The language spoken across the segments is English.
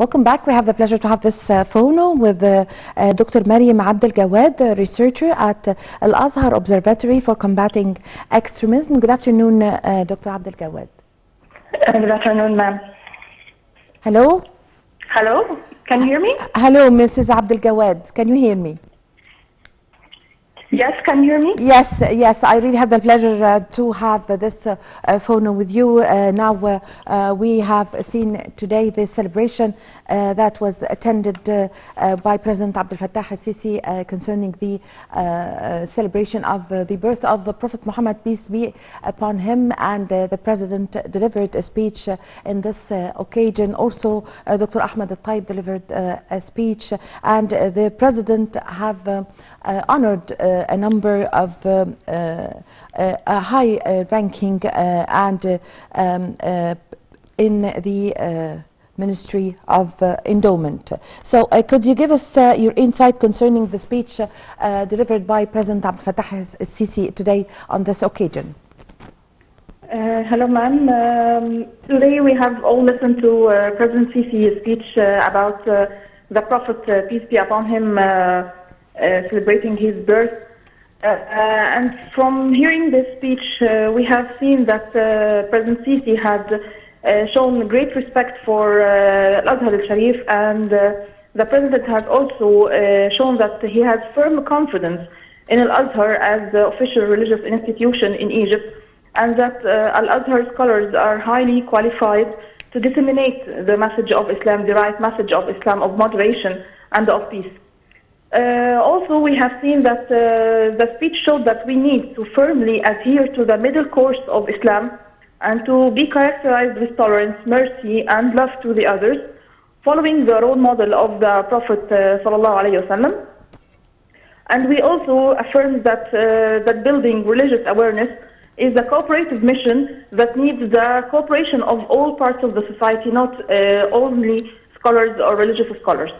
Welcome back. We have the pleasure to have this uh, phono with uh, uh, Dr. Mariam Abdel Gawad, uh, researcher at uh, Al Azhar Observatory for Combating Extremism. Good afternoon, uh, Dr. Abdel Gawad. Uh, Good afternoon, ma'am. Hello? Hello, can you hear me? Hello, Mrs. Abdel Gawad. Can you hear me? Yes, can you hear me? Yes, yes, I really have the pleasure uh, to have uh, this uh, uh phono with you. Uh, now, uh, uh, we have seen today the celebration uh, that was attended uh, by President Abdel Fattah al-Sisi concerning the celebration of the birth of the Prophet Muhammad, peace be upon him, and the President delivered a speech in this occasion. Also, Dr. Ahmed al-Taib delivered a speech, and the President have honored a number of um, uh, uh, a high uh, ranking and um, in the Ministry of uh, Endowment. So, uh, could you give us uh, your insight concerning the speech delivered by President Abdel Fattah al-Sisi today on this occasion? Hello, ma'am. Um, today we have all listened to President Sisi's speech about the Prophet, peace be upon him, celebrating his birth. Uh, uh, and from hearing this speech, uh, we have seen that uh, President Sisi had uh, shown great respect for uh, Al-Azhar al-Sharif and the President has also shown that he has firm confidence in Al-Azhar as the official religious institution in Egypt and that Al-Azhar scholars are highly qualified to disseminate the message of Islam, the right message of Islam of moderation and of peace. Uh, also, we have seen that uh, the speech showed that we need to firmly adhere to the middle course of Islam and to be characterized with tolerance, mercy, and love to the others, following the role model of the Prophet uh. And we also affirm that uh, that building religious awareness is a cooperative mission that needs the cooperation of all parts of the society, not uh, only scholars or religious scholars.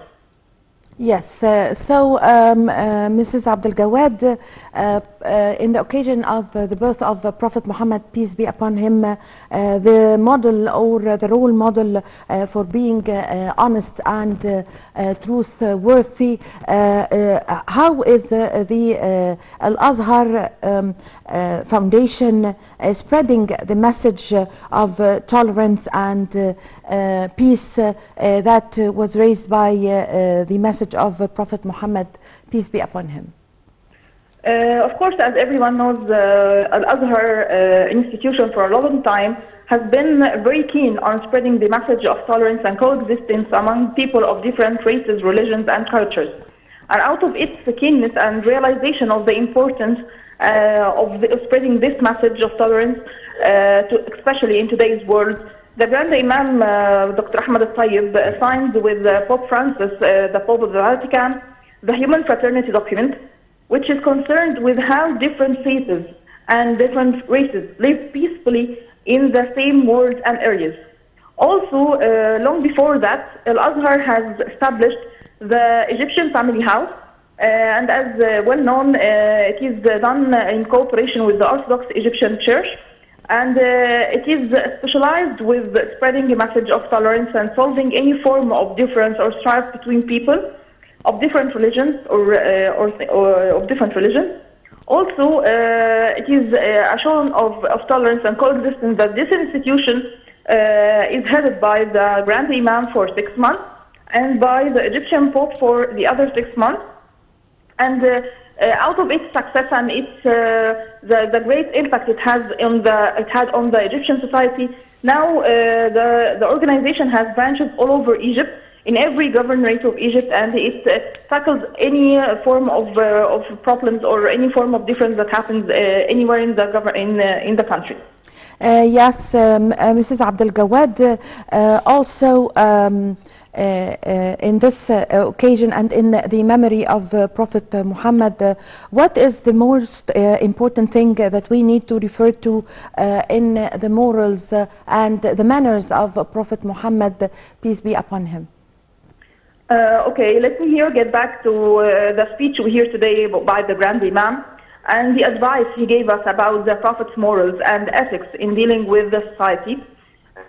Yes, uh, so um, uh, Mrs. Abdel Gawad, uh, in the occasion of uh, the birth of uh, Prophet Muhammad, peace be upon him, uh, uh, the model or uh, the role model uh, for being uh, uh, honest and uh, uh, truth-worthy, uh, uh, how is uh, the uh, Al-Azhar um, uh, Foundation uh, spreading the message uh, of uh, tolerance and uh, uh, peace uh, uh, that uh, was raised by uh, uh, the message of uh, Prophet Muhammad, peace be upon him? Uh, of course, as everyone knows, uh, Al-Azhar uh, institution for a long time has been very keen on spreading the message of tolerance and coexistence among people of different races, religions, and cultures. And out of its keenness and realization of the importance uh, of, the, of spreading this message of tolerance, uh, to, especially in today's world, the Grand Imam, uh, Dr. Ahmad al-Tayyib, signed with Pope Francis, the Pope of the Vatican, the Human Fraternity document, which is concerned with how different faiths and different races live peacefully in the same world and areas. Also, uh, long before that, Al-Azhar has established the Egyptian Family House, uh, and as uh, well known, uh, it is done in cooperation with the Orthodox Egyptian Church, and uh, it is specialized with spreading a message of tolerance and solving any form of difference or strife between people of different religions or, uh, or, or of different religions. Also, uh, it is uh, a show of, of tolerance and coexistence that this institution uh, is headed by the Grand Imam for six months and by the Egyptian Pope for the other six months. And uh, uh, out of its success and its uh, the, the great impact it has on the it had on the Egyptian society, now uh, the the organization has branches all over Egypt in every governorate of Egypt, and it uh, tackles any uh, form of uh, of problems or any form of difference that happens uh, anywhere in the in uh, in the country. Uh, yes, um, Mrs. Abdel Gawad, also um, in this occasion and in the memory of Prophet uh, Muhammad, uh, what is the most important thing that we need to refer to in the morals and the manners of Prophet Muhammad, uh, peace be upon him? Uh, okay, let me here get back to uh, the speech we hear today by the Grand Imam and the advice he gave us about the Prophet's morals and ethics in dealing with the society.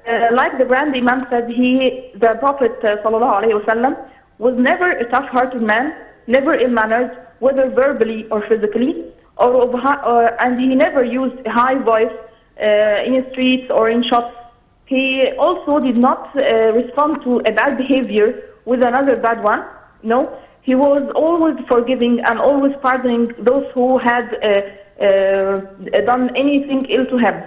Uh, like the Grand Imam said, he, the Prophet uh, sallallahu was never a tough-hearted man, never ill-mannered, whether verbally or physically, or and he never used a high voice uh, in the streets or in shops. He also did not uh, respond to a bad behavior with another bad one. No, he was always forgiving and always pardoning those who had uh, uh, done anything ill to him.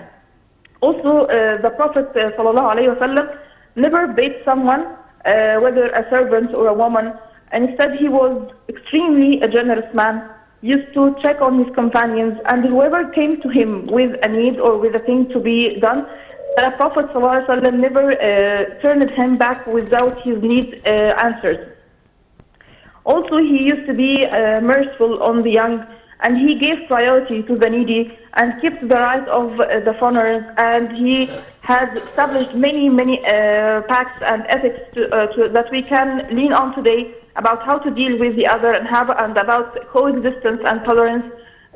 Also, uh, the Prophet uh, sallallahu never bait someone, uh, whether a servant or a woman. And instead, he was extremely a generous man. Used to check on his companions, and whoever came to him with a need or with a thing to be done, the Prophet wasallam never uh, turned him back without his need uh, answered. Also, he used to be uh, merciful on the young, and he gave priority to the needy and kept the right of uh, the foreigners. And he has established many, many uh, pacts and ethics to, uh, to, that we can lean on today about how to deal with the other and have and about coexistence and tolerance.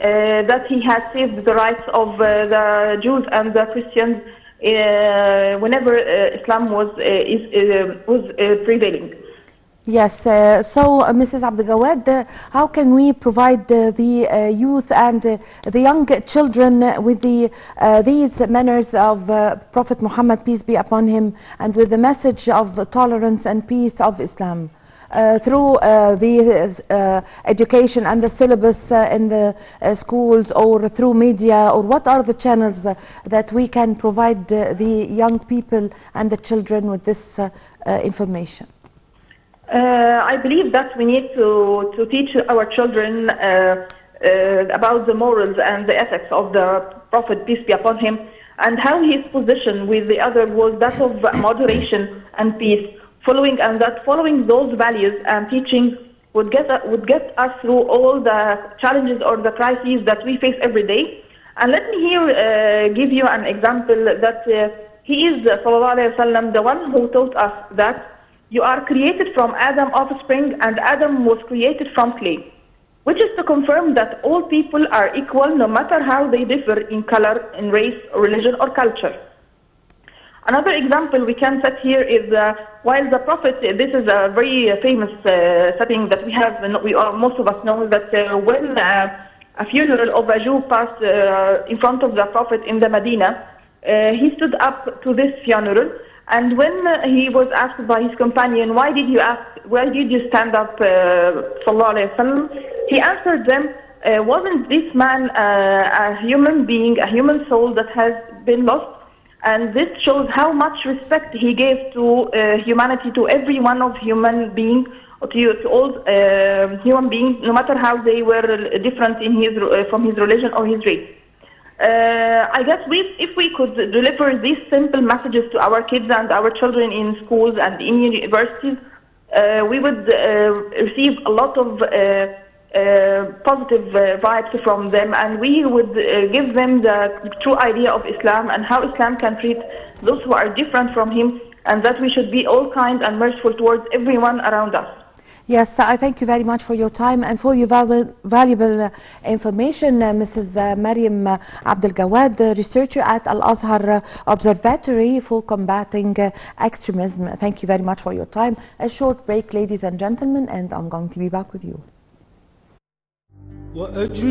That he has saved the rights of the Jews and the Christians whenever uh, Islam was uh, is, uh, was uh, prevailing. Yes, uh, so uh, Mrs. Abdelgawad, uh, how can we provide uh, the uh, youth and uh, the young children uh, with the uh, these manners of uh, Prophet Muhammad, peace be upon him, and with the message of tolerance and peace of Islam? Uh, through uh, the uh, education and the syllabus in the schools or through media or what are the channels that we can provide the young people and the children with this information? Uh, I believe that we need to, to teach our children uh, uh, about the morals and the ethics of the Prophet, peace be upon him, and how his position with the other was that of moderation and peace, following and that following those values and teachings would get, would get us through all the challenges or the crises that we face every day. And let me here uh, give you an example that uh, he is, uh, sallallahu wasallam, the one who taught us that you are created from Adam offspring, and Adam was created from clay, which is to confirm that all people are equal no matter how they differ in color, in race, religion, or culture. Another example we can set here is uh, while the Prophet, this is a very uh, famous uh, setting that we have, and we all, most of us know that uh, when uh, a funeral of a Jew passed uh, in front of the Prophet in the Medina, uh, he stood up to this funeral and when uh, he was asked by his companion, why did you ask, why did you stand up, uh, he answered them, uh, wasn't this man uh, a human being, a human soul that has been lost? And this shows how much respect he gave to uh, humanity, to every one of human being, or to, to all uh, human beings, no matter how they were different in his, uh, from his religion or his race. Uh, I guess we, if we could deliver these simple messages to our kids and our children in schools and in universities, uh, we would uh, receive a lot of positive uh, vibes from them, and we would uh, give them the true idea of Islam and how Islam can treat those who are different from him, and that we should be all kind and merciful towards everyone around us. Yes, I thank you very much for your time and for your valuable, uh, information, uh, Mrs. Uh, Mariam uh, Abdel Gawad, the researcher at Al Azhar uh, Observatory for Combating uh, Extremism. Thank you very much for your time. A short break, ladies and gentlemen, and I'm going to be back with you. وأجل